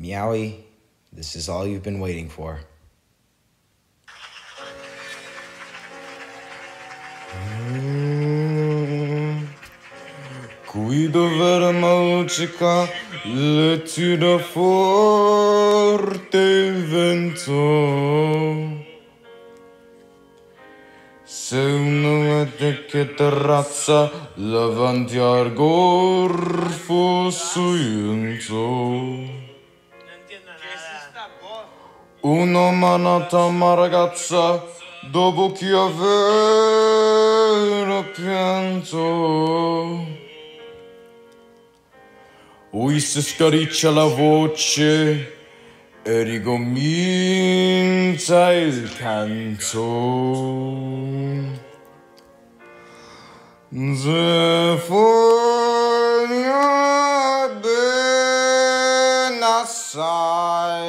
Meowie, this is all you've been waiting for. Mm. Guido vermaucica letida forte vento Se vede che terrazza davanti al gorfo suyunzo Una manata ma ragazza dopo che aveva pianto Ui si scariccia la voce e ricomincia il canto. Se foglia ben assai,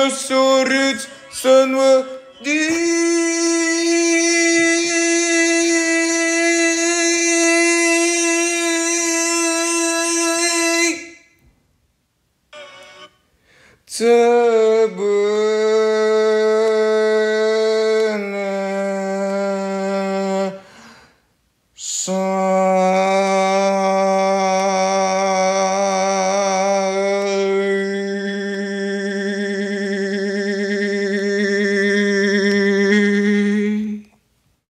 le soruç sanma değil. Tabut.